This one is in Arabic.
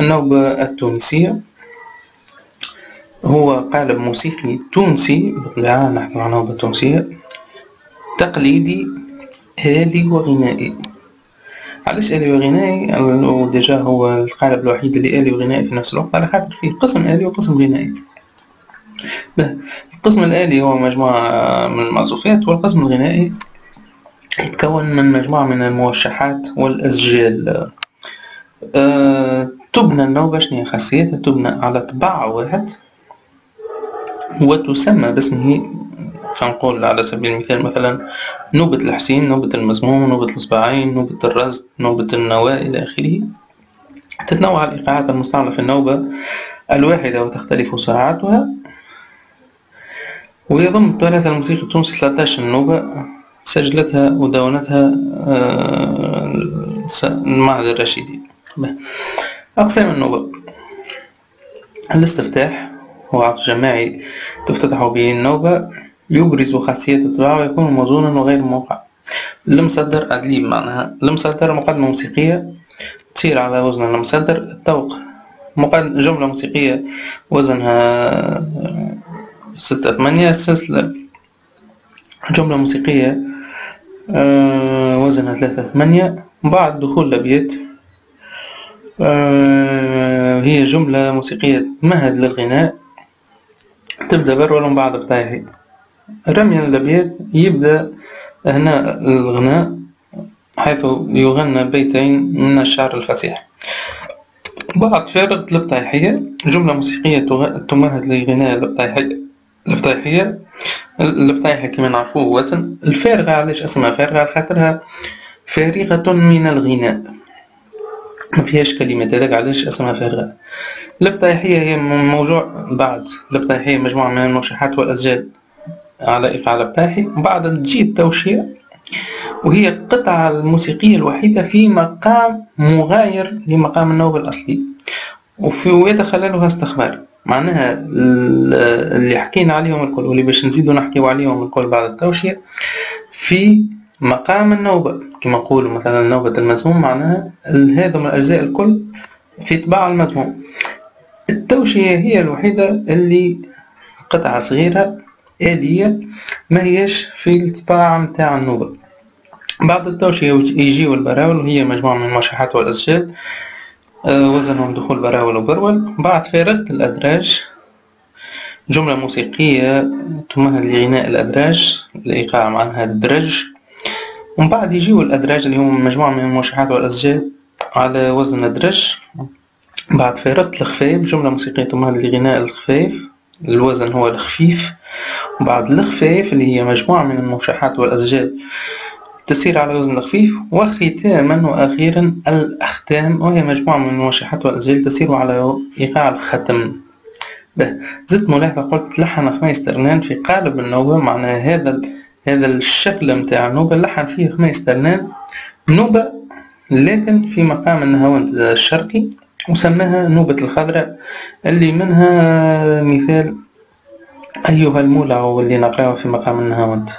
النوبة التونسية. هو قالب موسيقي تونسي بالطبيعة نحكي عن نوبة تونسية. تقليدي هادي وغنائي. علاش آلي وغنائي؟ ديجا هو القالب الوحيد اللي آلي وغنائي في نفس الوقت على خاطر فيه قسم آلي وقسم غنائي. القسم الآلي هو مجموعة من المعزوفات والقسم الغنائي يتكون من مجموعة من الموشحات والأسجال. أه تبنى النوبة شنيا خاصيتها؟ تبنى على طباع واحد وتسمى باسمه فنقول على سبيل المثال مثلا نوبة الحسين نوبة المزموم نوبة الإصبعين نوبة الرزد نوبة النواة إلى آخره. تتنوع الإيقاعات المستعملة في النوبة الواحدة وتختلف سرعاتها ويضم التراث الموسيقي التونسي 13 نوبة سجلتها ودونتها آه، المعهد الرشيدي. أقسام النوبة الاستفتاح هو عطف جماعي تفتتح به النوبة يبرز خاصية الطباعة ويكون موزونا وغير موقع. المصدر أدليب معناها المصدر مقدمة موسيقية تصير على وزن المصدر الطوق جملة موسيقية وزنها ستة ثمانية السلسلة جملة موسيقية آه، وزنها ثلاثة ثمانية. بعد دخول الأبيات آه، هي جملة موسيقية تمهد للغناء. تبدأ برول ومن بعد بطايحي رمي الأبيات يبدأ هنا الغناء حيث يغنى بيتين من الشعر الفصيح بعد فارغ البطايحية جملة موسيقية تمهد لغناء البطايحية البطايحة كما نعرفوه وزن الفارغة. علاش اسمها فارغة؟ خاطرها فارغة من الغناء. ما فيهاش كلمات هذاك علاش اسمها فارغة البطايحية هي موضوع بعد البطايحية مجموعة من الموشحات والأسجال على إيقاع البطايحي وبعد تجي التوشية وهي القطعة الموسيقية الوحيدة في مقام مغاير لمقام النوبة الأصلي. وفي ويتخللها استخبار. معناها اللي حكينا عليهم الكل واللي باش نزيدو نحكيو عليهم الكل بعد التوشية في مقام النوبة كما نقول مثلا نوبة المزموم معناها هذا من الأجزاء الكل في طباع المزموم. التوشية هي الوحيدة اللي قطعة صغيرة آلية ما هيش في الطباعة متاع النوبة. بعد التوشية يجيو البراول وهي مجموعة من المشاحات والأسجال آه، وزنهم دخول براول وبرول بعد فارغة الأدراج جملة موسيقية تمهد لغناء الأدراج الإيقاع معناها الدرج. ومن بعد يجيو الأدراج اللي هم مجموعة من الموشحات والأسجال على وزن الدرج بعد فارغة الخفايف جملة موسيقية تمهد لغناء الخفايف الوزن هو الخفيف. وبعد الخفايف اللي هي مجموعة من الموشحات والأسجال تسير على وزن الخفيف. وختاما وأخيرا الأختام وهي مجموعة من الموشحات والأسجال تسير على إيقاع الختم. زدت ملاحظة قلت لحن خميس ترنان في قالب النوبة معناها هذا هذا الشكل متاع النوبة لحن فيه خميس ترنان نوبة لكن في مقام النهاوند الشرقي وسماها نوبة الخضراء اللي منها مثال أيها المولع واللي نقرأه في مقام النهاوند